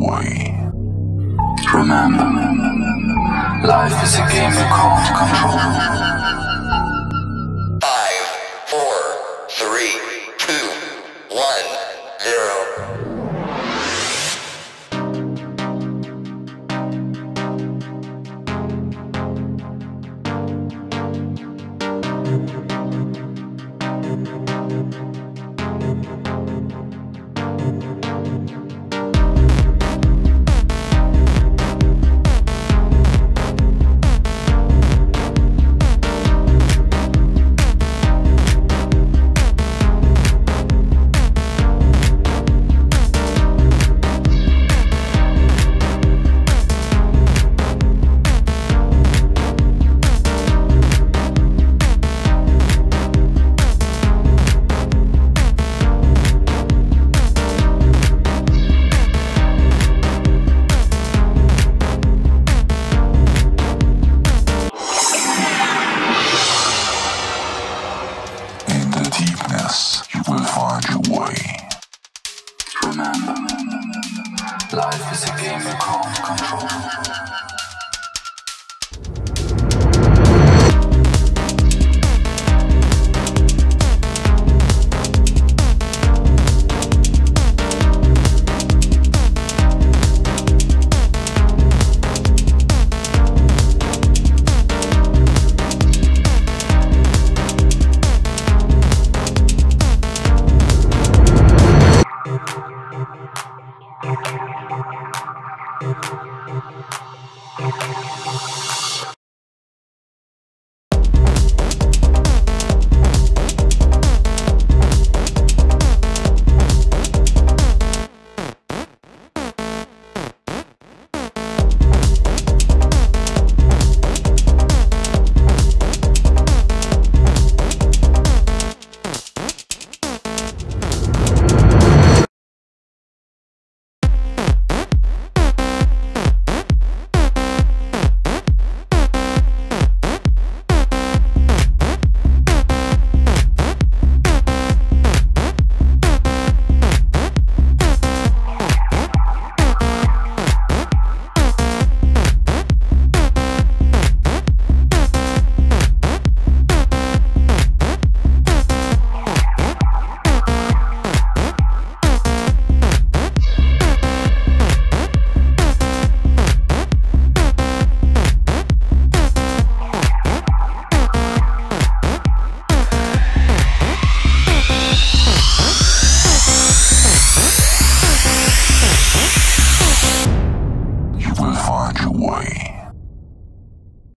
way. Remember, life is a game you can't control. Five, four, three, two, one, zero. Deepness, you will find your way. Remember, life is a game you can't control.